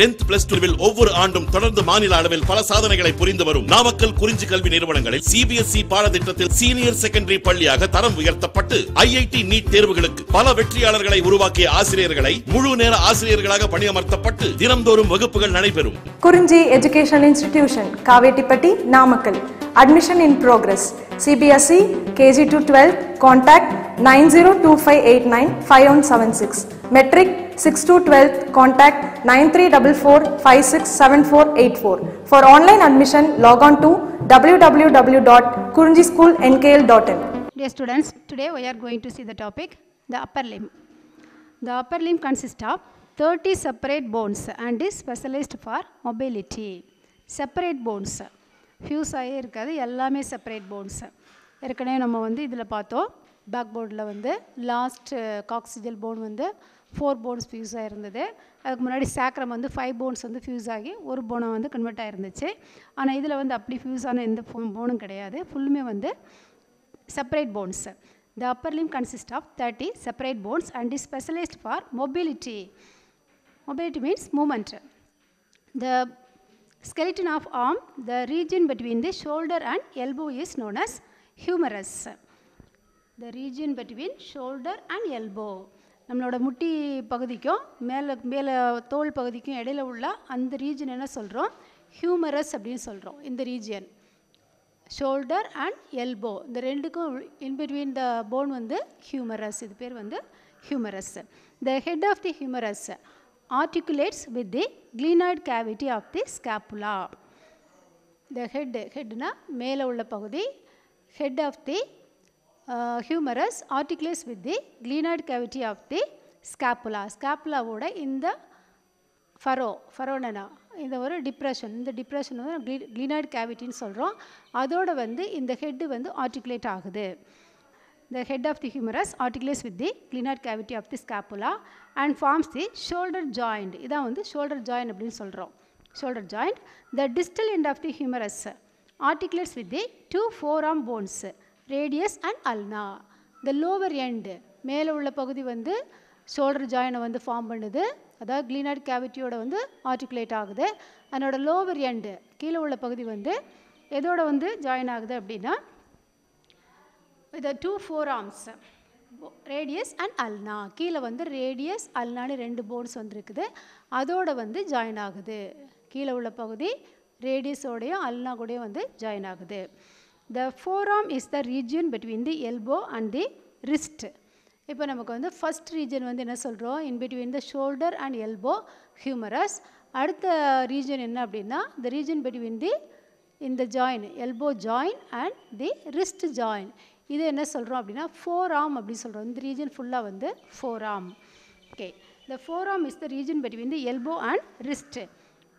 Tenth plus டூவில் ஒவ்வொரு ஆண்டும் தொடர்ந்து மாநில அளவில் பல சாதனைகளை புரிந்து வரும் நாமக்கல் குறிஞ்சி கல்வி நிறுவனங்களில் சிபிஎஸ்இ பாடத்திட்டத்தில் சீனியர் செகண்டரி பள்ளியாக தரம் உயர்த்தப்பட்டு ஐஐடி நீட் தேர்வுகளுக்கு பல வெற்றியாளர்களை உருவாக்கிய ஆசிரியர்களை முழு நேர ஆசிரியர்களாக பணியமர்த்தப்பட்டு தினம்தோறும் வகுப்புகள் நடைபெறும். Kurinji education institution Kavettipatti Namakkal. Admission in progress CBSE KG to twelve contact nine zero two five eight nine five one seven six matric six to twelfth contact nine three double four five six seven four eight four for online admission log on to W W W dot Kurinji school NKL dot in Dear students today we are going to see the topic the upper limb. The upper limb consists of 30 separate bones and is specialized for mobility separate bones fuse இருக்காது எல்லாமே separate bones ஏற்கனவே நம்ம வந்து இதில் பார்த்தோம். Back போர்டில் வந்து last coccygeal bone வந்து ஃபோர் போன்ஸ் ஃபியூஸ் ஆகிருந்தது அதுக்கு முன்னாடி சேக்கரம் வந்து ஃபைவ் போன்ஸ் வந்து ஃபியூஸ் ஆகி ஒரு போனம் வந்து கன்வெர்ட் ஆகிருந்துச்சு ஆனால் இதில் வந்து அப்படி ஃபியூஸ் ஆன எந்த போனும் கிடையாது ஃபுல்லுமே வந்து separate bones the upper limb consist of thirty separate bones and is specialised for mobility mobility means movement the skeleton of arm, the region between the shoulder and elbow is known as humerus. The region between shoulder and elbow நம்மளோட முட்டி பகுதிக்கும் மேலே மேலே தோல் பகுதிக்கும் இடையில உள்ள அந்த ரீஜன் என்ன சொல்கிறோம் ஹியூமரஸ் அப்படின்னு சொல்கிறோம் இந்த ரீஜியன் ஷோல்டர் அண்ட் எல்போ இந்த ரெண்டுக்கும் இன்பிட்வீன் த போன் வந்து ஹியூமரஸ் இது பேர் வந்து humerus the head of the humerus articulates with the glenoid cavity of the scapula the head ஹெட்னா மேலே உள்ள பகுதி head of the humerus articulates with the glenoid cavity of the scapula ஸ்கேப்புலாவோட இந்த ஃபரோ ஃபரோனனா இந்த ஒரு டிப்ரெஷன் இந்த டிப்ரெஷன் வந்து க்ளீ க்ளீனாய்ட் கேவிட்டின்னு சொல்கிறோம் அதோடு வந்து இந்த ஹெட்டு வந்து ஆர்டிகுலேட் ஆகுது. The head of the humerus articulates with the glenoid cavity of the scapula and forms the shoulder joint இதான் வந்து ஷோல்டர் ஜாயிண்ட் அப்படின்னு சொல்கிறோம் shoulder joint the distal end of the humerus articulates with the two forearm bones radius and ulna. இந்த lower end மேலே உள்ள பகுதி வந்து shoulder ஜாயினை வந்து ஃபார்ம் பண்ணுது. அதாவது க்ளீனாய்ட் கேவிட்டியோட வந்து ஆர்டிகுலேட் ஆகுது. அதனோட லோவர் எண்டு கீழே உள்ள பகுதி வந்து எதோட வந்து ஜாயின் ஆகுது அப்படின்னா with two forearms radius and ulna கீழே வந்து ரேடியஸ் அல்னான்னு ரெண்டு போன்ஸ் வந்துருக்குது. அதோட வந்து ஜாயின் ஆகுது. கீழே உள்ள பகுதி ரேடியஸோடையும் அல்னா கூடயும் வந்து ஜாயின் ஆகுது. The fore is the region between the elbow and the wrist இப்போ நமக்கு வந்து ஃபஸ்ட் ரீஜன் வந்து என்ன சொல்கிறோம் in between the shoulder and elbow humerus அடுத்த ரீஜன் என்ன அப்படின்னா த ரீஜன் பிட்வீன் தி இந்த join elbow join and the wrist join இது என்ன சொல்கிறோம் அப்படின்னா ஃபோர் ஆம் அப்படின்னு சொல்கிறோம் இந்த ரீஜன் ஃபுல்லாக வந்து forearm okay the forearm is the region between the elbow and wrist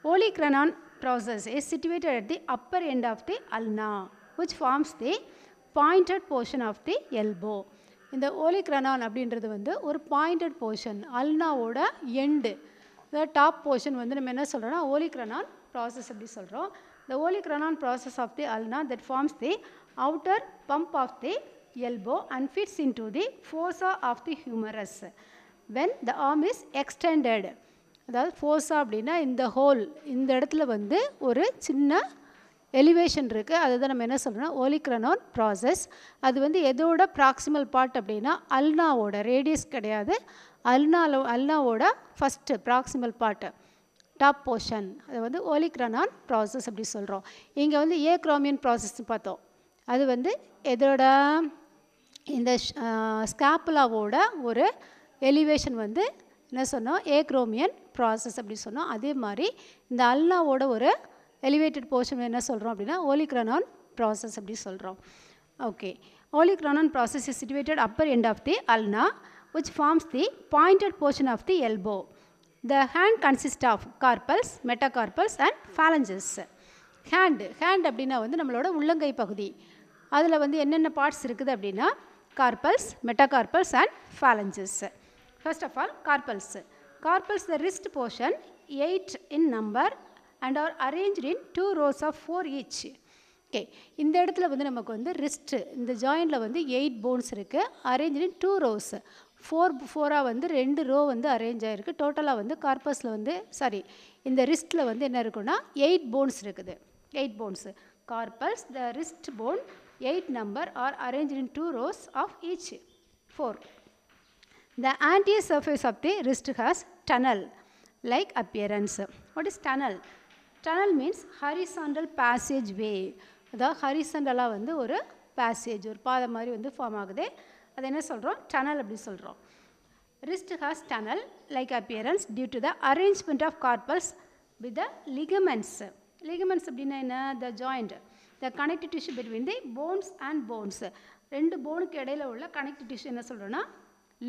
olecranon process is situated at the upper end of the ulna which forms the pointed portion of the elbow இந்த olecranon அப்படின்றது வந்து ஒரு pointed portion அல்னாவோட end top portion வந்து நம்ம என்ன சொல்கிறோம்னா olecranon process அப்படி சொல்கிறோம் the olecranon process of the ulna that forms the outer bump of the elbow and fits into the fossa of the humerus when the arm is extended அதாவது fossa அப்படின்னா இந்த whole இந்த இடத்துல வந்து ஒரு சின்ன எலிவேஷன் இருக்குது அதுதான் நம்ம என்ன சொல்கிறோம்னா ஓலிக்ரனோன் ப்ராசஸ் அது வந்து எதோட ப்ராக்சிமல் பார்ட் அப்படின்னா அல்னாவோட ரேடியஸ் கிடையாது. அல்னால அல்னாவோட first proximal part top portion அது வந்து ஓலிக்ரனான் ப்ராசஸ் அப்படி சொல்கிறோம் இங்கே வந்து ஏ குரோமியன் ப்ராசஸ்ன்னு பார்த்தோம். அது வந்து எதோட இந்த ஸ்காப்புலாவோட ஒரு எலிவேஷன் வந்து என்ன சொன்னோம்? ஏ குரோமியன் ப்ராசஸ் அப்படி சொன்னோம். அதே மாதிரி இந்த அல்னாவோட ஒரு எலிவேட்டட் போர்ஷன் என்ன சொல்கிறோம் அப்படின்னா ஓலிக்ரனான் ப்ராசஸ் அப்படி சொல்கிறோம் okay olecranon process is situated upper end of the ulna which forms the pointed portion of the elbow the hand consist of carpals metacarpals and phalanges hand hand அப்படின்னா வந்து நம்மளோட உள்ளங்கை பகுதி. அதில் வந்து என்னென்ன பார்ட்ஸ் இருக்குது அப்படின்னா carpals metacarpals and phalanges first of all carpals carpals the wrist portion eight in number and are arranged in two rows of four each okay இந்த இடத்துல வந்து நமக்கு வந்து ரிஸ்ட்டு இந்த ஜாயிண்டில் வந்து எயிட் போன்ஸ் இருக்குது arrange in two rows four ஃபோராக வந்து ரெண்டு ரோ வந்து அரேஞ்ச் ஆகிருக்கு டோட்டலாக வந்து கார்பஸில் வந்து சாரி இந்த ரிஸ்ட்டில் வந்து என்ன இருக்குன்னா எயிட் போன்ஸ் இருக்குது. Eight bones carpals the wrist bone eight number are arrange in two rows of each four the anterior surface of the wrist has tunnel like appearance what is tunnel tunnel means horizontal passage way அதாவது ஹரிசண்டலாக வந்து ஒரு passage ஒரு பாதை மாதிரி வந்து form ஆகுது. அது என்ன சொல்கிறோம் டனல் அப்படி சொல்கிறோம் wrist has tunnel like appearance due to the arrangement of carpals with the ligaments ligaments அப்படின்னா என்ன? The joint the connective tissue between the bones and bones ரெண்டு போனுக்கு இடையில உள்ள கனெக்டிவ் டிஷ்யூ என்ன சொல்கிறோன்னா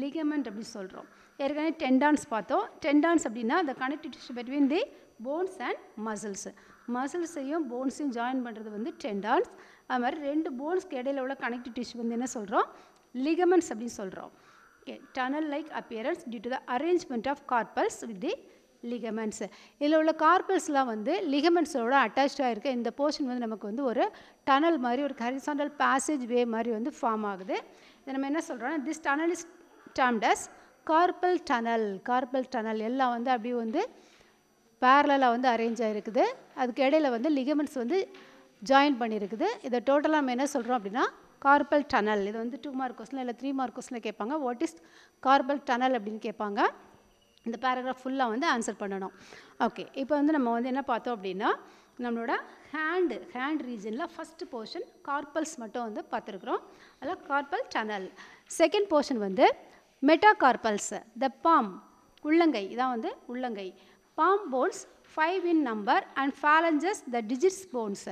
லிகமெண்ட் அப்படி சொல்கிறோம் ஏற்கனவே டெண்டான்ஸ் பார்த்தோம். டெண்டான்ஸ் அப்படின்னா the connective tissue between the bones and muscles மசில்ஸையும் போன்ஸையும் ஜாயின் பண்ணுறது வந்து டெண்டான்ஸ் அது மாதிரி ரெண்டு போன்ஸ்க்கு இடையில உள்ள கனெக்டிவ் டிஷ்யூ வந்து என்ன சொல்கிறோம் லிகமெண்ட்ஸ் அப்படின்னு சொல்கிறோம் okay tunnel like appearance due to the arrangement of carpals with the ligaments இதில் உள்ள கார்பல்ஸ்லாம் வந்து லிகமெண்ட்ஸோட அட்டாச்சாக இருக்க இந்த போர்ஷன் வந்து நமக்கு வந்து ஒரு டனல் மாதிரி ஒரு ஹரிசாண்டல் பேசேஜ் வே மாதிரி வந்து ஃபார்ம் ஆகுது. இதை நம்ம என்ன சொல்கிறோம்னா this tunnel is termed as carpal tunnel carpal tunnel எல்லாம் வந்து அப்படியே வந்து பேரலாக வந்து அரேஞ்ச் ஆகிருக்குது அதுக்கு இடையில வந்து லிகமெண்ட்ஸ் வந்து ஜாயின் பண்ணியிருக்குது. இதை டோட்டலாக நம்ம என்ன சொல்கிறோம் அப்படின்னா கார்பல் டனல் இது வந்து டூ மார்க் கொஸ்டின் இல்லை த்ரீ மார்க் கொஸ்டினில் கேட்பாங்க. வாட் இஸ் கார்பல் டனல் அப்படின்னு கேட்பாங்க. இந்த பேராகிராஃப் ஃபுல்லாக வந்து ஆன்சர் பண்ணணும். ஓகே இப்போ வந்து நம்ம வந்து என்ன பார்த்தோம் அப்படின்னா நம்மளோட ஹேண்டு ஹேண்ட் ரீஜனில் ஃபஸ்ட்டு போர்ஷன் கார்பல்ஸ் மட்டும் வந்து பார்த்துருக்குறோம். அதில் கார்பல் டனல் செகண்ட் போர்ஷன் வந்து மெட்டாகார்பல்ஸ் த பாம் உள்ளங்கை இதான் வந்து உள்ளங்கை. Palm bones five in number and phalanges the digits bones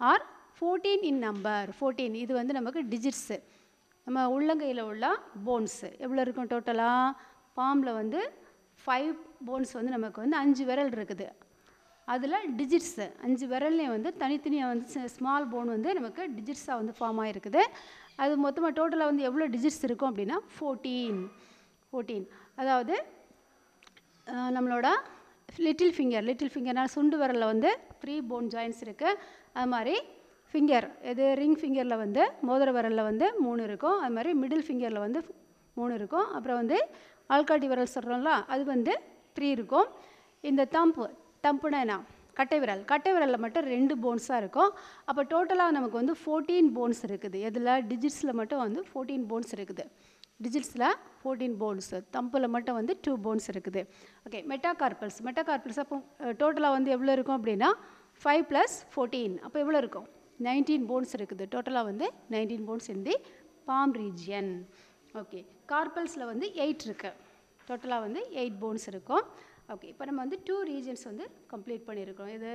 are fourteen in number fourteen இது வந்து நமக்கு டிஜிட்ஸு நம்ம உள்ளங்கையில் உள்ள போன்ஸு எவ்வளோ இருக்கும் டோட்டலாக பாம்பில் வந்து ஃபைவ் போன்ஸ் வந்து நமக்கு வந்து அஞ்சு விரல் இருக்குது. அதில் டிஜிட்ஸு அஞ்சு விரல்லையும் வந்து தனித்தனியாக வந்து ஸ்மால் போன் வந்து நமக்கு டிஜிட்ஸாக வந்து ஃபார்ம் ஆகிருக்குது அது மொத்தமாக டோட்டலாக வந்து எவ்வளோ டிஜிட்ஸ் இருக்கும் அப்படின்னா ஃபோர்டீன் ஃபோர்டீன் அதாவது நம்மளோட லிட்டில் ஃபிங்கர் லிட்டில் ஃபிங்கர்னால் சுண்டு விரலில் வந்து த்ரீ போன் ஜாயின்ஸ் இருக்குது அது மாதிரி ஃபிங்கர் இது ரிங் ஃபிங்கரில் வந்து மோதிர விரலில் வந்து மூணு இருக்கும். அது மாதிரி மிடில் ஃபிங்கரில் வந்து மூணு இருக்கும். அப்புறம் வந்து ஆள்காட்டி விரல் சொல்கிறோம்ல அது வந்து த்ரீ இருக்கும். இந்த தம்பு தம்புனா கட்டை விரல் கட்டை விரலில் மட்டும் ரெண்டு போன்ஸாக இருக்கும். அப்போ டோட்டலாக நமக்கு வந்து ஃபோர்டீன் போன்ஸ் இருக்குது. எதில்? டிஜிட்ஸில் மட்டும் வந்து ஃபோர்டீன் போன்ஸ் இருக்குது. டிஜிட்ஸில் ஃபோர்டீன் போன்ஸு தம்பில் மட்டும் வந்து டூ போன்ஸ் இருக்குது. ஓகே மெட்டாகார்பல்ஸ் மெட்டாகார்பல்ஸ் அப்போ டோட்டலாக வந்து எவ்வளோ இருக்கும் அப்படின்னா ஃபைவ் ப்ளஸ் ஃபோர்டீன் அப்போ எவ்வளோ இருக்கும்? நைன்டீன் போன்ஸ் இருக்குது. டோட்டலாக வந்து nineteen bones in the palm region okay கார்பல்ஸில் வந்து எயிட் இருக்குது டோட்டலாக வந்து எயிட் போன்ஸ் இருக்கும். ஓகே இப்போ நம்ம வந்து டூ ரீஜன்ஸ் வந்து கம்ப்ளீட் பண்ணியிருக்கோம் இது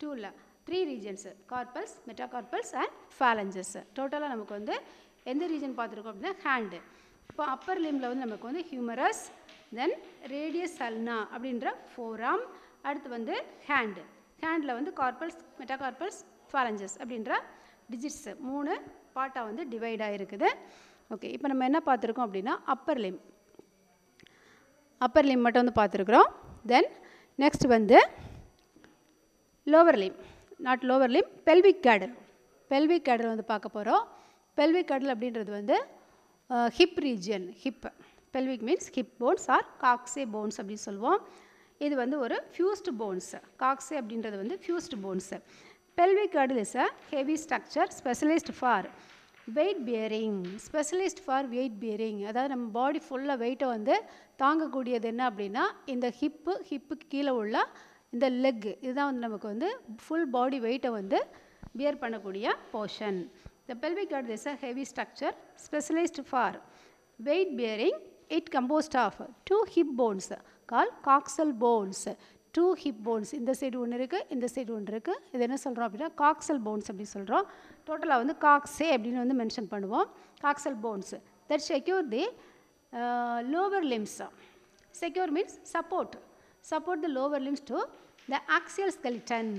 டூ இல்லை three regions carpals metacarpals and phalanges டோட்டலாக நமக்கு வந்து எந்த ரீஜன் பார்த்துருக்கோம் அப்படின்னா ஹேண்டு இப்போ அப்பர் லிம்பில் வந்து நமக்கு வந்து ஹியூமரஸ் தென் ரேடியஸ் அல்னா அப்படின்ற ஃபோராம் அடுத்து வந்து ஹேண்டு ஹேண்டில் வந்து கார்பல்ஸ் மெட்டாகார்பல்ஸ் ஃபேலஞ்சஸ் அப்படின்ற டிஜிட்ஸு மூணு பார்ட்டாக வந்து டிவைடாக இருக்குது ஓகே இப்போ நம்ம என்ன பார்த்துருக்கோம் அப்படின்னா அப்பர் லிம் அப்பர் லிம் மட்டும் வந்து பார்த்துருக்குறோம். தென் நெக்ஸ்ட் வந்து lower limb not lower limb pelvic girdle pelvic girdle வந்து பார்க்க போகிறோம் பெல்விக் கேடல் அப்படின்றது வந்து hip region hip pelvic means hip bones are coxae bones அப்படின்னு சொல்லுவோம். இது வந்து ஒரு ஃபியூஸ்டு போன்ஸு காக்ஸே அப்படின்றது வந்து fused bones pelvic girdle is a heavy structure specialist for weight bearing specialist for weight bearing அதாவது நம்ம பாடி ஃபுல்லாக வெயிட்டை வந்து தாங்கக்கூடியது என்ன அப்படின்னா இந்த ஹிப்பு ஹிப்புக்கு கீழே உள்ள இந்த லெக்கு இதுதான் வந்து நமக்கு வந்து ஃபுல் பாடி வெயிட்டை வந்து பியர் பண்ணக்கூடிய portion the pelvic girdle is a heavy structure specialized for weight bearing it composed of two hip bones call coxal bones two hip bones இந்த சைடு ஒன்று இருக்குது இந்த சைடு ஒன்று இருக்குது இது என்ன சொல்கிறோம் அப்படின்னா காக்சல் போன்ஸ் அப்படின்னு சொல்கிறோம் டோட்டலாக வந்து காக்ஸே அப்படின்னு வந்து மென்ஷன் பண்ணுவோம். Coxal bones that secure the lower limbs secure means support support the lower limbs to the axial skeleton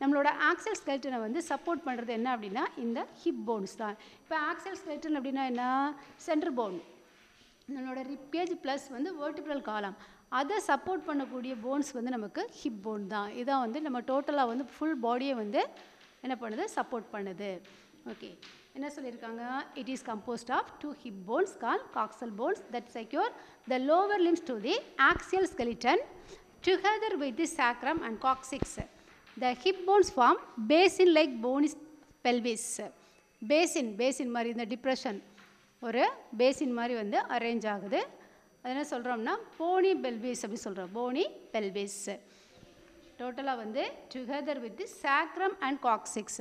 நம்மளோட ஆக்சியல் ஸ்கெல்டனை வந்து சப்போர்ட் பண்ணுறது என்ன அப்படின்னா இந்த ஹிப் போன்ஸ் தான். இப்போ ஆக்சியல் ஸ்கெல்டன் அப்படின்னா என்ன? சென்டர் போன் நம்மளோட ரிப்பேஜ் ப்ளஸ் வந்து வேர்டிபிரல் காலம் அதை சப்போர்ட் பண்ணக்கூடிய போன்ஸ் வந்து நமக்கு ஹிப் போன் தான். இதான் வந்து நம்ம டோட்டலாக வந்து ஃபுல் பாடியை வந்து என்ன பண்ணுது? சப்போர்ட் பண்ணுது. ஓகே என்ன சொல்லியிருக்காங்க? It is composed of two hip bones call coxal bones that secure the lower limbs to the axial skeleton together with the sacrum and coccyx. The hip bones form basin like bony pelvis basin basin மாதிரி இந்த depression ஒரு basin மாதிரி வந்து arrange ஆகுது. அது என்ன சொல்கிறோம்னா Fani pelvis அப்படின்னு சொல்கிறோம் போனி பெல்விஸ் டோட்டலாக வந்து together with sacrum and coccyx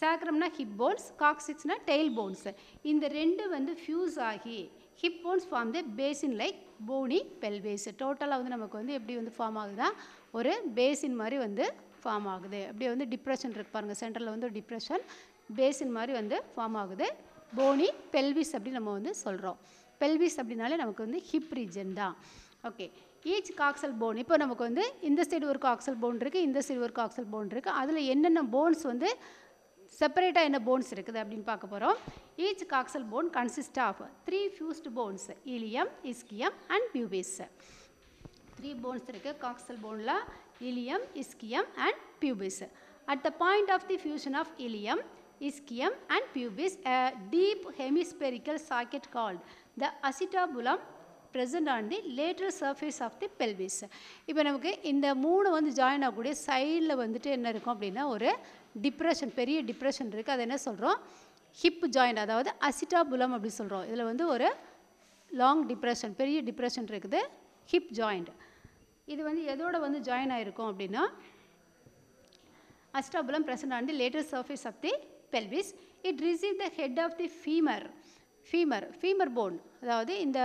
சாக்ரம்னா hip bones காக்சிக்ஸ்னா டெய்ல் போன்ஸ் இந்த ரெண்டு வந்து ஃபியூஸ் ஆகி hip bones form the basin like bony pelvis டோட்டலாக வந்து நமக்கு வந்து எப்படி வந்து ஃபார்ம் ஆகுதுன்னா ஒரு பேசின் மாதிரி வந்து ஃபார்ம் ஆகுது. அப்படியே வந்து டிப்ரெஷன் இருக்கு பாருங்கள் சென்டரில் வந்து டிப்ரெஷன் பேசின் மாதிரி வந்து ஃபார்ம் ஆகுது. போனி பெல்விஸ் அப்படின்னு நம்ம வந்து சொல்கிறோம் பெல்விஸ் அப்படின்னாலே நமக்கு வந்து ஹிப் ரீஜன் தான். ஓகே ஈச் காக்சல் போன் இப்போ நமக்கு வந்து இந்த சைடு ஒரு காக்சல் போன் இருக்குது இந்த சைடு ஒரு காக்சல் போன் இருக்குது அதில் என்னென்ன போன்ஸ் வந்து செப்பரேட்டாக என்ன போன்ஸ் இருக்குது அப்படின்னு பார்க்க போகிறோம் each coxal bone consist of three fused bones ilium ischium and pubis three bones இருக்குது காக்சல் போனில் ilium ischium and pubis at the point of the fusion of ilium ischium and pubis a deep hemispherical socket called the acetabulum present on the lateral surface of the pelvis. இப்போ நமக்கு இந்த மூணு வந்து join ஆகக்கூடிய சைடில் வந்துட்டு என்ன இருக்கும் அப்படின்னா ஒரு டிப்ரெஷன் பெரிய டிப்ரெஷன் இருக்குது அதை என்ன சொல்கிறோம் ஹிப் ஜாயிண்ட் அதாவது அசிட்டாபுலம் அப்படி சொல்கிறோம் இதில் வந்து ஒரு லாங் டிப்ரெஷன் பெரிய டிப்ரெஷன் இருக்குது. ஹிப் ஜாயிண்ட் இது வந்து எதோட வந்து ஜாயின் ஆகிருக்கும் அப்படின்னா அசிட்டாபுலம் ப்ரெசன்ட் ஆனது the surface of the pelvis. It receives the head of the femur. femur femur bone. அதாவது இந்த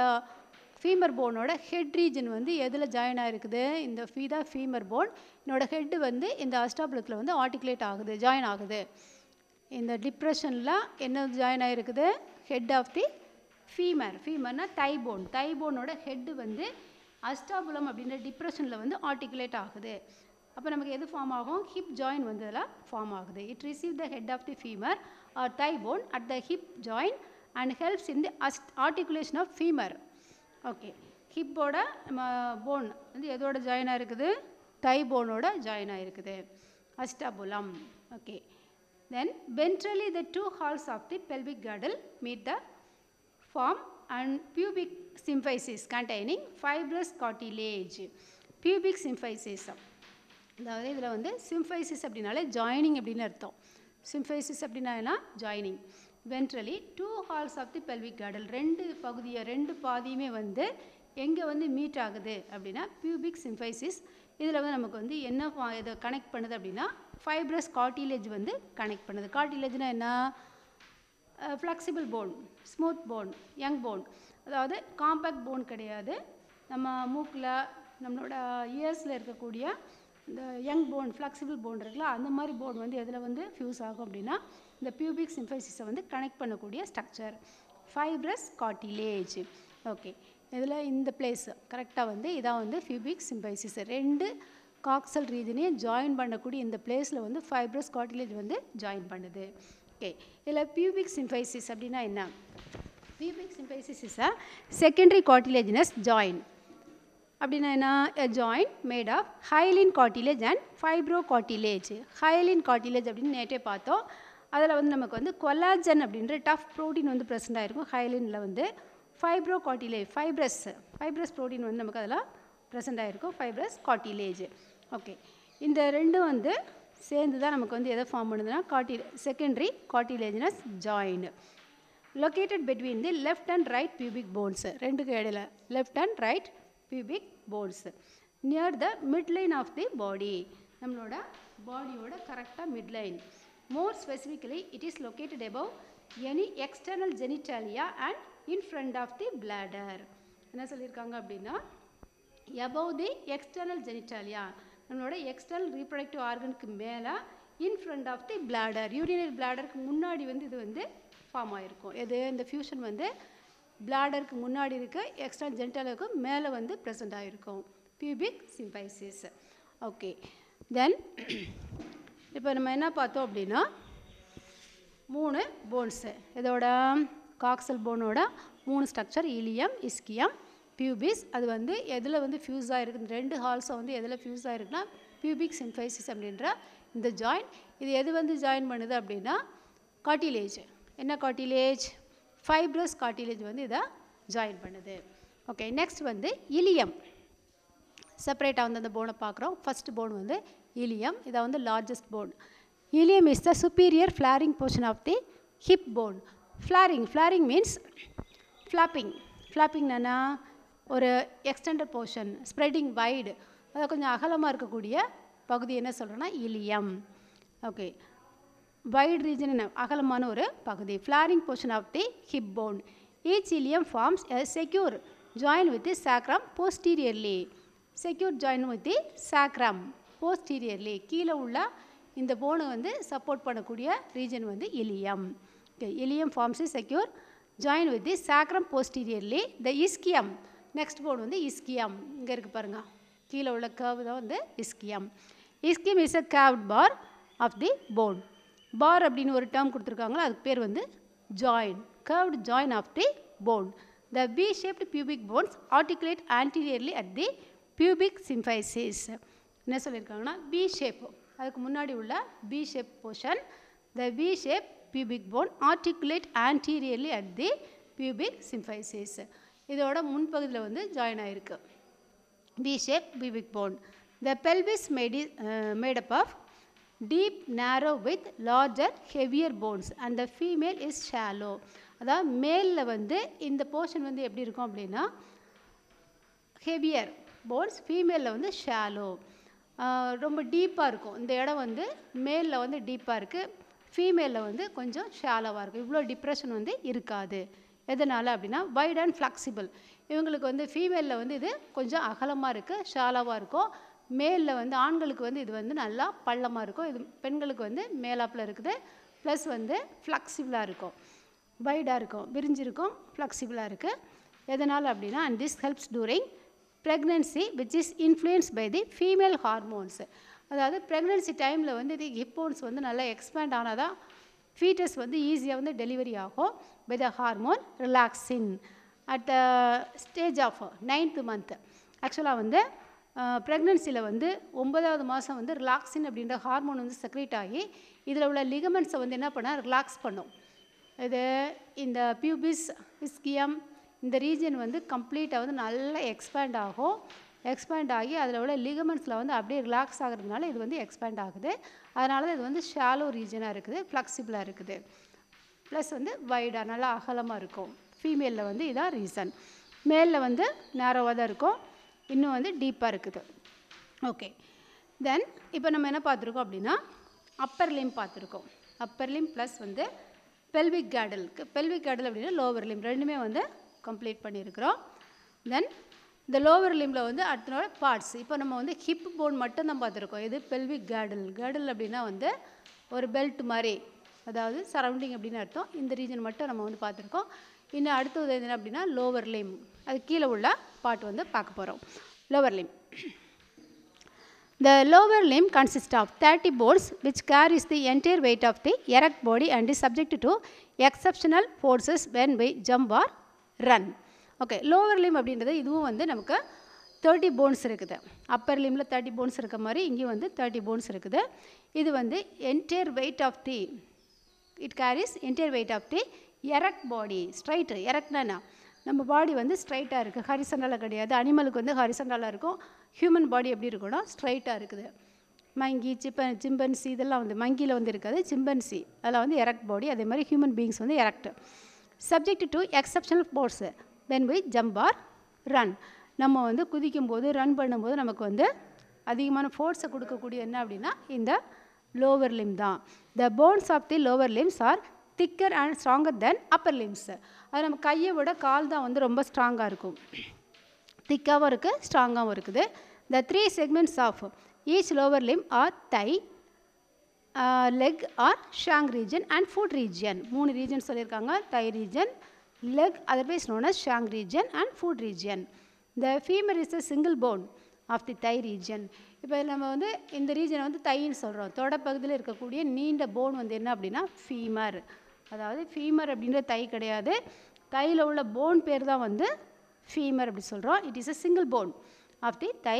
ஃபீமர் போனோட ஹெட் ரீஜன் வந்து எதில் ஜாயின் ஆகிருக்குது இந்த ஃபீதா ஃபீமர் போன் என்னோடய ஹெட்டு வந்து இந்த அஸ்டாபுலத்தில் வந்து ஆர்டிகுலேட் ஆகுது ஜாயின் ஆகுது. இந்த டிப்ரெஷனில் என்ன ஜாயின் ஆகிருக்குது ஹெட் ஆஃப் தி ஃபீமர் ஃபீமர்னா தை போன் தை போனோட ஹெட்டு வந்து அஸ்டாபுலம் அப்படின்ற டிப்ரெஷனில் வந்து ஆர்டிகுலேட் ஆகுது. அப்போ நமக்கு எது ஃபார்ம் ஆகும்? ஹிப் ஜாயின் வந்ததில் ஃபார்ம் ஆகுது. It receive the head of the femur or thigh bone at the hip join and helps in the அஸ்ட் articulation of femur okay ஹிப்போட நம்ம போன் வந்து எதோட ஜாயின் ஆகிருக்குது தை போனோட ஜாயின் ஆகிருக்குது acetabulum okay then ventrally the two halves of the pelvic girdle meet the form and pubic symphysis containing fibrous cartilage pubic symphysis அதாவது இதில் வந்து சிம்ஃபைசிஸ் அப்படின்னாலே ஜாயினிங் அப்படின்னு அர்த்தம். சிம்ஃபைசிஸ் அப்படின்னா என்ன? Joining ventrally two halves of the pelvic girdle ரெண்டு பகுதியை ரெண்டு பாதியுமே வந்து எங்கே வந்து மீட் ஆகுது அப்படின்னா பியூபிக் சிம்ஃபைசிஸ் இதில் வந்து நமக்கு வந்து என்ன இதை கனெக்ட் பண்ணுது அப்படின்னா ஃபைப்ரஸ் கார்டிலேஜ் வந்து கனெக்ட் பண்ணுது. கார்டிலேஜ்னால் என்ன? Flexible bone smooth bone young bone அதாவது காம்பேக்ட் போன் கிடையாது. நம்ம மூக்கில் நம்மளோட இயர்ஸில் இருக்கக்கூடிய இந்த யங் போன் ஃப்ளெக்சிபிள் போன் இருக்குல்ல அந்த மாதிரி போன் வந்து எதில் வந்து ஃபியூஸ் ஆகும் அப்படின்னா இந்த பியூபிக் சிம்ஃபைசிஸை வந்து கனெக்ட் பண்ணக்கூடிய ஸ்ட்ரக்சர் ஃபைப்ரஸ் கார்டிலேஜ் ஓகே இதில் இந்த பிளேஸ் கரெக்டாக வந்து இதான் வந்து ஃபியூபிக் சிம்பைசிஸ் ரெண்டு காக்சல் ரீஜனையும் ஜாயின் பண்ணக்கூடிய இந்த பிளேஸில் வந்து ஃபைப்ரஸ் கார்டிலேஜ் வந்து ஜாயின் பண்ணுது. ஓகே இதில் பியூபிக் சிம்பைசிஸ் அப்படின்னா என்ன? Pubic symphysis is a secondary cartilaginous join அப்படின்னா என்ன? A joint made of hyaline cartilage and fibro cartilage hyaline அப்படின்னு நேற்றே பார்த்தோம். அதில் வந்து நமக்கு வந்து கொலாஜன் அப்படின்ற டஃப் ப்ரோட்டீன் வந்து ப்ரெசென்ட் ஆகிருக்கும் ஹைலினில் வந்து fibro cartilage fibrous fibrous protein வந்து நமக்கு அதில் ப்ரெசென்ட் ஆகிருக்கும் ஃபைப்ரஸ் கார்டிலேஜ் ஓகே இந்த ரெண்டும் வந்து சேர்ந்து தான் நமக்கு வந்து எதை ஃபார்ம் பண்ணுதுன்னா காட்டி secondary cartilaginous join located between the left and right pubic bones ரெண்டுக்கு இடையில. Left and right pubic bones near the midline of the body நம்மளோட பாடியோட கரெக்டாக midline more specifically it is located above any external genitalia and in front of the bladder என்ன சொல்லியிருக்காங்க அப்படின்னா above the external genitalia நம்மளோட external reproductive ஆர்கனுக்கு மேலே in front of the bladder urinary பிளாடருக்கு முன்னாடி வந்து இது வந்து ஃபார்ம் ஆகிருக்கும் எது இந்த ஃபியூஷன் வந்து பிளாடருக்கு முன்னாடி இருக்க எக்ஸ்ட்ரா ஜென்டலுக்கு மேலே வந்து ப்ரெசென்ட் ஆகிருக்கும் பியூபிக் சிம்பைசிஸ் ஓகே தென் இப்போ நம்ம என்ன பார்த்தோம் அப்படின்னா மூணு போன்ஸு இதோட காக்சல் போனோட மூணு ஸ்ட்ரக்சர் இலியம் இஸ்கியம் பியூபிஸ் அது வந்து எதில் வந்து ஃபியூஸ் ஆகிருக்கு இந்த ரெண்டு ஹால்ஸும் வந்து எதில் ஃபியூஸ் ஆகிருக்குன்னா பியூபிக் சிம்பைசிஸ் அப்படின்ற இந்த ஜாயின் இது எது வந்து ஜாயின் பண்ணுது அப்படின்னா காட்டிலேஜ் என்ன காட்டிலேஜ் ஃபைப்ரஸ் கார்டிலேஜ் வந்து இதை ஜாயின் பண்ணுது. ஓகே நெக்ஸ்ட் வந்து இலியம் செப்பரேட்டாக வந்து அந்த போனை பார்க்குறோம். ஃபர்ஸ்ட் போன் வந்து இலியம் இதை வந்து largest bone ilium is the superior flaring portion of the hip bone flaring flaring means flapping flapping ஒரு எக்ஸ்டெண்டட் போர்ஷன் ஸ்ப்ரெட்டிங் வைடு அதை கொஞ்சம் அகலமாக இருக்கக்கூடிய பகுதி என்ன சொல்கிறோன்னா இலியம் ஓகே வைட் ரீஜன் அகலமான ஒரு பகுதி. Flaring portion of the hip bone each ilium forms a secure join with the sacrum posteriorly secure join with the sacrum posteriorly கீழே உள்ள இந்த போனை வந்து சப்போர்ட் பண்ணக்கூடிய ரீஜன் வந்து ilium Okay, ilium forms secure join with the sacrum posteriorly the ischium next bone வந்து ischium இங்கே இருக்குது பாருங்க. கீழே உள்ள கர்வ் தான் வந்து ischium ischium is a curved bar of the bone bar அப்படின்னு ஒரு டேர்ம் கொடுத்துருக்காங்களோ அதுக்கு பேர் வந்து join curved join of the bone the P shaped pubic bones articulate anteriorly at the pubic symphysis என்ன சொல்லியிருக்காங்கன்னா பி ஷேப் அதுக்கு முன்னாடி உள்ள P shape portion the P shape pubic bone articulate anteriorly at the pubic symphysis இதோட முன்பகுதியில் வந்து join ஆயிருக்கு. P shape pubic bone the pelvis made made up of deep narrow with larger heavier bones and the female is shallow அதாவது மேலில் வந்து இந்த portion வந்து எப்படி இருக்கும் அப்படின்னா ஹெவியர் போன்ஸ் ஃபீமேலில் வந்து ஷாலோ ரொம்ப டீப்பாக இருக்கும். இந்த இடம் வந்து மேலில் வந்து டீப்பாக இருக்குது ஃபீமேலில் வந்து கொஞ்சம் ஷாலோவாக இருக்கும். இவ்வளோ டிப்ரெஷன் வந்து இருக்காது. எதனால் அப்படின்னா வைட் அண்ட் ஃப்ளெக்சிபிள் இவங்களுக்கு வந்து ஃபீமேலில் வந்து இது கொஞ்சம் அகலமாக இருக்குது ஷாலாவாக இருக்கும். மேலில் வந்து ஆண்களுக்கு வந்து இது வந்து நல்லா பள்ளமாக இருக்கும். இது பெண்களுக்கு வந்து மேலாப்பில் இருக்குது. ப்ளஸ் வந்து ஃப்ளெக்சிபிளாக இருக்கும். வைடாக இருக்கும். விரிஞ்சிருக்கும் ஃப்ளெக்சிபிளாக இருக்குது எதனால் அப்படின்னா and this helps during pregnancy which is influence by the female hormones அதாவது ப்ரெக்னென்சி டைமில் வந்து இது ஹிப்போன்ஸ் வந்து நல்லா எக்ஸ்பேண்ட் ஆனால் தான் ஃபீட்டஸ் வந்து ஈஸியாக வந்து டெலிவரி ஆகும் by the hormone relaxin at the stage of ninth month ஆக்சுவலாக வந்து ப்ரெக்னென்சியில் வந்து ஒன்பதாவது மாதம் வந்து ரிலாக்ஸின் அப்படின்ற ஹார்மோன் வந்து செக்ரேட் ஆகி இதில் உள்ள லிகமெண்ட்ஸை வந்து என்ன பண்ணால் ரிலாக்ஸ் பண்ணும். இது இந்த பியூபிஸ் இஸ்கியம் இந்த ரீஜன் வந்து கம்ப்ளீட்டாக வந்து நல்லா எக்ஸ்பேண்ட் ஆகும். எக்ஸ்பேண்ட் ஆகி அதில் உள்ள லிகமெண்ட்ஸில் வந்து அப்படியே ரிலாக்ஸ் ஆகிறதுனால இது வந்து எக்ஸ்பேண்ட் ஆகுது. அதனால தான் இது வந்து ஷாலோ ரீஜனாக இருக்குது ஃப்ளெக்சிபிளாக இருக்குது. ப்ளஸ் வந்து வைடாக நல்லா அகலமாக இருக்கும். ஃபீமேலில் வந்து இதான் ரீசன் மேலில் வந்து நேரோவாக தான் இருக்கும். இன்னும் வந்து டீப்பாக இருக்குது. ஓகே தென் இப்போ நம்ம என்ன பார்த்துருக்கோம் அப்படின்னா அப்பர் லிம் பார்த்துருக்கோம். அப்பர் லிம் ப்ளஸ் வந்து பெல்விக் கேடலுக்கு பெல்விக் கேடல் அப்படின்னா லோவர் லிம் ரெண்டுமே வந்து கம்ப்ளீட் பண்ணியிருக்கிறோம். தென் இந்த லோவர் லிம்பில் வந்து அடுத்த பார்ட்ஸ் இப்போ நம்ம வந்து ஹிப் போன் மட்டும் தான் பார்த்துருக்கோம். இது பெல்விக் கேடல் கேடல் அப்படின்னா வந்து ஒரு பெல்ட் மாதிரி. அதாவது சரௌண்டிங் அப்படின்னு அர்த்தம். இந்த ரீஜன் மட்டும் நம்ம வந்து பார்த்துருக்கோம். இன்னும் அடுத்தது என்ன அப்படின்னா லோவர் லேம் அது கீழே உள்ள பாட்டு வந்து பார்க்க போகிறோம் lower limb The lower limb consists of 30 bones which carries the entire weight of the erect body and is subject to exceptional forces when we jump or run. Okay lower limb அப்படின்றது இதுவும் வந்து நமக்கு thirty bones இருக்குது. Appar லிமில் thirty bones இருக்க மாதிரி இங்கேயும் வந்து thirty bones இருக்குது. இது வந்து entire weight of the it carries entire weight of the erect body straight எரக்ட்னா நம்ம பாடி வந்து ஸ்ட்ரைட்டாக இருக்குது ஹரிசண்டலாக கிடையாது. அனிமலுக்கு வந்து ஹரிசண்டலாக இருக்கும். ஹியூமன் பாடி எப்படி இருக்குன்னா ஸ்ட்ரைட்டாக இருக்குது. மங்கி சிப்பன் சிம்பன்சி இதெல்லாம் வந்து மங்கியில் வந்து இருக்காது. சிம்பன்சி அதெல்லாம் வந்து எரக்ட் பாடி அதே மாதிரி ஹியூமன் பீயிங்ஸ் வந்து erect subject to exceptional force then why jump or run நம்ம வந்து குதிக்கும் போது ரன் பண்ணும்போது நமக்கு வந்து அதிகமான ஃபோர்ஸை கொடுக்கக்கூடிய என்ன அப்படின்னா இந்த லோவர் லிம் தான். The bones of the lower limbs are thicker and stronger then upper limbs அது நம்ம கையை விட கால் தான் வந்து ரொம்ப ஸ்ட்ராங்காக இருக்கும். திக்காகவும் இருக்குது ஸ்ட்ராங்காகவும் இருக்குது. The three segments of each lower limb are thigh leg or shank region and foot region மூணு ரீஜன் சொல்லியிருக்காங்க. Thigh region leg otherwise known as shank region and foot region the femur is a single bone of the thigh region இப்போ நம்ம வந்து இந்த ரீஜனை வந்து தைன்னு சொல்கிறோம் தொடப்பகுதியில் இருக்கக்கூடிய நீண்ட போன் வந்து என்ன அப்படின்னா ஃபீமர் அதாவது ஃபீமர் அப்படின்ற தை கிடையாது. தையில் உள்ள போன் பேர் தான் வந்து ஃபீமர் அப்படி சொல்கிறோம் it is a single bone of the thigh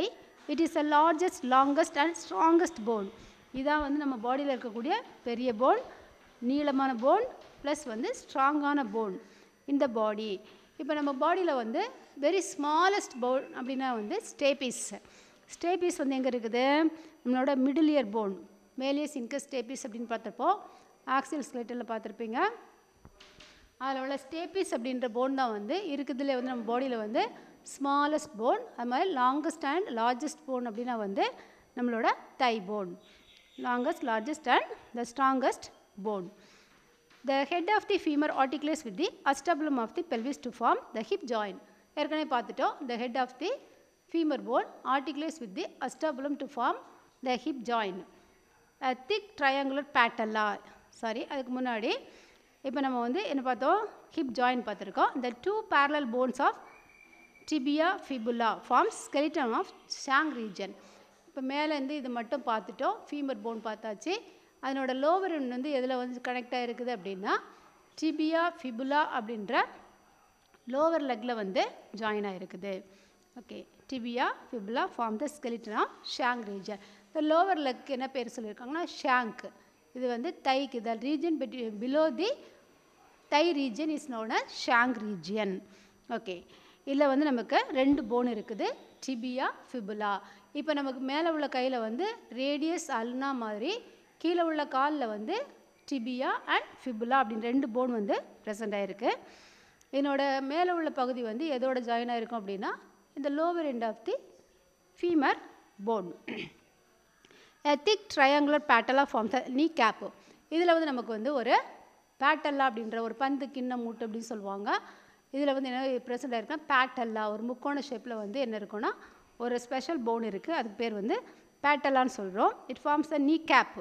it is a largest longest and strongest bone இதான் வந்து நம்ம பாடியில் இருக்கக்கூடிய பெரிய போன் நீளமான போன் ப்ளஸ் வந்து ஸ்ட்ராங்கான போன் இந்த பாடி இப்போ நம்ம பாடியில் வந்து வெரி ஸ்மாலஸ்ட் போன் அப்படின்னா வந்து ஸ்டேபிஸ் ஸ்டேபீஸ் வந்து எங்கே இருக்குது? நம்மளோட middle ear bone malleus incus stapes அப்படின்னு பார்த்தப்போ ஆக்சியல் ஸ்கெலட்டலில் பார்த்துருப்பீங்க. அதில் உள்ள ஸ்டேபீஸ் அப்படின்ற போன் தான் வந்து இருக்குதுல வந்து நம்ம பாடியில் வந்து ஸ்மாலஸ்ட் போன் அது மாதிரி லாங்கஸ்ட் அண்ட் லார்ஜஸ்ட் போன் அப்படின்னா வந்து நம்மளோட thigh bone longest largest and the strongest bone The head of the femur articulates with the acetabulum of the pelvis to form the hip joint. ஏற்கனவே பார்த்துட்டோம். The head of the femur bone articulates with the acetabulum to form the hip joint. A thick triangular patella sorry அதுக்கு முன்னாடி இப்போ நம்ம வந்து என்ன பார்த்தோம்? Hip join பார்த்துருக்கோம். The two parallel bones of tibia fibula form skeleton of shank region இப்போ மேலேருந்து இது மட்டும் பார்த்துட்டோம். ஃபீமர் போன் பார்த்தாச்சு. அதனோட லோவர் ஒன் வந்து எதில் வந்து கனெக்ட் ஆகிருக்குது அப்படின்னா டிபியா ஃபிபுலா அப்படின்ற லோவர் லெக்கில் வந்து ஜாயின் ஆகிருக்குது okay tibia fibula form the skeleton of shank region இந்த லோவர் லெக் என்ன பேர் சொல்லியிருக்காங்கன்னா ஷாங்க் இது வந்து தைக்கு the region below the thigh region is known as shank region okay இதில் வந்து நமக்கு ரெண்டு போன் இருக்குது டிபியா ஃபிபுலா இப்போ நமக்கு மேலே உள்ள கையில் வந்து ரேடியஸ் அல்னா மாதிரி கீழே உள்ள காலில் வந்து டிபியா அண்ட் ஃபிபுலா அப்படின்னு ரெண்டு போன் வந்து ப்ரெசென்ட் ஆகிருக்கு என்னோடய மேலே உள்ள பகுதி வந்து எதோட ஜாயின் ஆகிருக்கும் அப்படின்னா இந்த lower end of the femur bone thick triangular patella forms knee cap இதில் வந்து நமக்கு வந்து ஒரு பேட்டல்லா அப்படின்ற ஒரு பந்து கிண்ணம் மூட்டு அப்படின்னு சொல்லுவாங்க. இதில் வந்து என்ன ப்ரெசென்ட் ஆயிருக்குன்னா பேட்டல்லா ஒரு முக்கோண ஷேப்பில் வந்து என்ன இருக்குன்னா ஒரு ஸ்பெஷல் போன் இருக்குது அதுக்கு பேர் வந்து பேட்டலான்னு சொல்கிறோம் இட் ஃபார்ம்ஸ் த நீ கேப்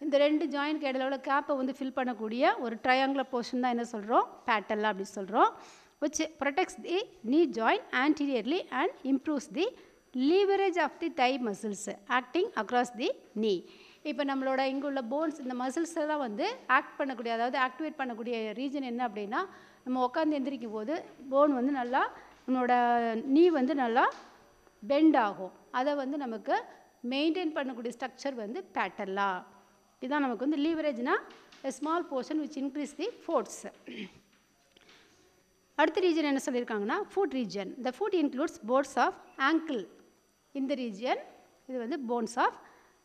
இந்த ரெண்டு ஜாயின்ட் இடையில உள்ள கேப்பை வந்து ஃபில் பண்ணக்கூடிய ஒரு ட்ரையாங்குலர் போர்ஷன் தான் என்ன சொல்கிறோம் பேட்டல்லா அப்படின்னு சொல்கிறோம் which protects the knee joint anteriorly and improves the leverage of the thigh muscles acting across the knee இப்போ நம்மளோட இங்கே உள்ள போன்ஸ் இந்த மசில்ஸ் எல்லாம் வந்து ஆக்ட் பண்ணக்கூடிய அதாவது ஆக்டிவேட் பண்ணக்கூடிய ரீஜன் என்ன அப்படின்னா நம்ம உட்காந்து எந்திரிக்கும் போது போன் வந்து நல்லா நம்மளோட நீ வந்து நல்லா பெண்ட் ஆகும். அதை வந்து நமக்கு மெயின்டைன் பண்ணக்கூடிய ஸ்ட்ரக்சர் வந்து பேட்டல்லா இதுதான் நமக்கு வந்து லீவரேஜ்னால் small portion which increase the force அடுத்த ரீஜன் என்ன சொல்லியிருக்காங்கன்னா foot region the foot includes bones of ankle இந்த ரீஜியன் இது வந்து bones of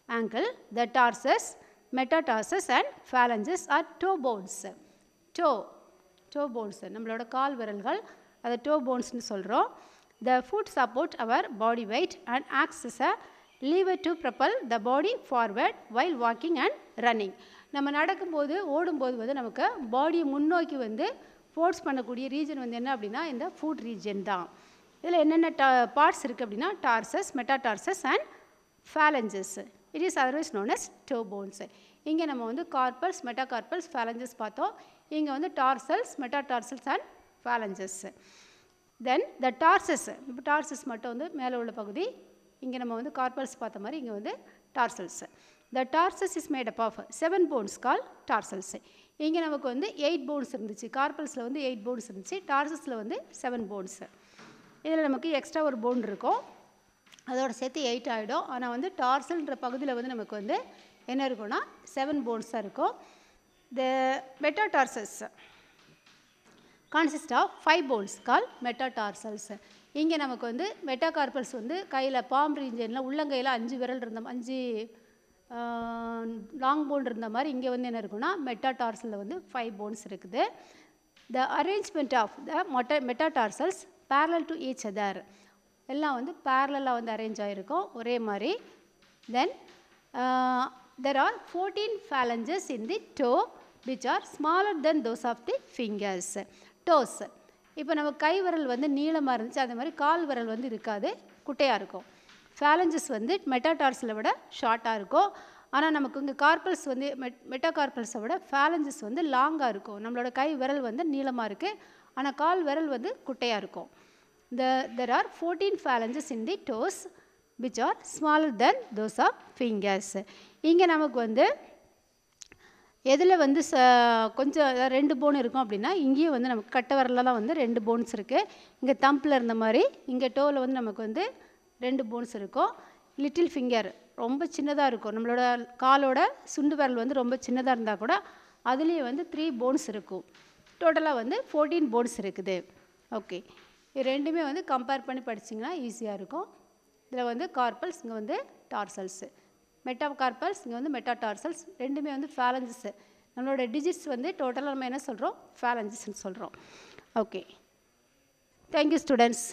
ankle the tarsus metatarsus and phalanges or toe bones toe toe bones நம்மளோட கால் விரல்கள் அதை டோ போன்ஸ்னு சொல்கிறோம் the foot support our body weight and acts a lever to propel the body forward while walking and running நம்ம நடக்கும்போது ஓடும்போது வந்து நமக்கு பாடியை முன்னோக்கி வந்து ஃபோர்ஸ் பண்ணக்கூடிய ரீஜன் வந்து என்ன அப்படின்னா இந்த ஃபுட் ரீஜன் தான். இதில் என்னென்ன டா பார்ட்ஸ் இருக்குது அப்படின்னா tarsus metatarsus and phalanges it is otherwise known as toe bones இங்கே நம்ம வந்து கார்பல்ஸ் மெட்டாகார்பல்ஸ் ஃபேலஞ்சஸ் பார்த்தோம். இங்கே வந்து tarsals metatarsals and phalanges then the tarsus இப்போ டார்சஸ் மட்டும் வந்து மேலே உள்ள பகுதி. இங்கே நம்ம வந்து கார்பல்ஸ் பார்த்த மாதிரி இங்கே வந்து tarsals the tarsus is made up of seven bones call tarsals இங்கே நமக்கு வந்து எயிட் போன்ஸ் இருந்துச்சு. கார்பல்ஸில் வந்து எயிட் போன்ஸ் இருந்துச்சு. டார்சஸில் வந்து செவன் போன்ஸு இதில் நமக்கு எக்ஸ்ட்ரா ஒரு போன் இருக்கும். அதோட சேர்த்து எயிட் ஆகிடும் ஆனால் வந்து டார்சல்ன்ற பகுதியில் வந்து நமக்கு வந்து என்ன இருக்கும்னா செவன் போன்ஸாக இருக்கும். The metatarsus consist of five bones called metatarsals இங்கே நமக்கு வந்து மெட்டாகார்பல்ஸ் வந்து கையில் பாம் ரீஜனில் உள்ளங்கையில் அஞ்சு விரல் இருந்த அஞ்சு லாங் போன் இருந்த மாதிரி இங்கே வந்து என்ன இருக்குன்னா மெட்டாடார்சலில் வந்து ஃபைவ் போன்ஸ் இருக்குது. த அரேஞ்ச்மெண்ட் ஆஃப் த மொட்ட metatarsals parallel to each other எல்லாம் வந்து பேரலாக வந்து அரேஞ்ச் ஆகிருக்கும் ஒரே மாதிரி. Then there are fourteen phalanges in the toe which are smaller than those of the fingers toes இப்போ நம்ம கை விரல் வந்து நீளமாக இருந்துச்சு அதே மாதிரி கால் விரல் வந்து இருக்காது குட்டையாக இருக்கும். ஃபேலஞ்சஸ் வந்து மெட்டாடார்ஸில் விட ஷார்ட்டாக இருக்கும். ஆனால் நமக்கு இங்கே கார்பல்ஸ் வந்து மெட் மெட்டாகார்பல்ஸை விட ஃபேலஞ்சஸ் வந்து லாங்காக இருக்கும். நம்மளோட கை விரல் வந்து நீளமாக இருக்குது ஆனால் கால் விரல் வந்து குட்டையாக இருக்கும். The there are fourteen phalanges in the toes which are smaller than those of fingers இங்கே நமக்கு வந்து எதில் வந்து ச கொஞ்சம் ரெண்டு போன் இருக்கும் அப்படின்னா இங்கேயும் வந்து நமக்கு கட்டை விரலில் தான் வந்து ரெண்டு போன்ஸ் இருக்குது இங்கே தம்பில் இருந்த மாதிரி இங்கே டோவில் வந்து நமக்கு வந்து ரெண்டு போன்ஸ் இருக்கும். லிட்டில் ஃபிங்கர் ரொம்ப சின்னதாக இருக்கும். நம்மளோட காலோட சுண்டு விரல் வந்து ரொம்ப சின்னதாக இருந்தால் கூட அதுலேயே வந்து த்ரீ போன்ஸ் இருக்கும். டோட்டலாக வந்து ஃபோர்டீன் போன்ஸ் இருக்குது. ஓகே இது ரெண்டுமே வந்து கம்பேர் பண்ணி படிச்சிங்கன்னா ஈஸியாக இருக்கும். இதில் வந்து கார்பல்ஸ் இங்கே வந்து டார்சல்ஸு மெட்டா கார்பல்ஸ் இங்கே வந்து மெட்டா டார்சல்ஸ் ரெண்டுமே வந்து ஃபேலஞ்சஸ் நம்மளோட டிஜிட்ஸ் வந்து டோட்டலாக நம்ம என்ன சொல்கிறோம் ஃபேலஞ்சஸ்ன்னு சொல்கிறோம் ஓகே தேங்க்யூ ஸ்டூடெண்ட்ஸ்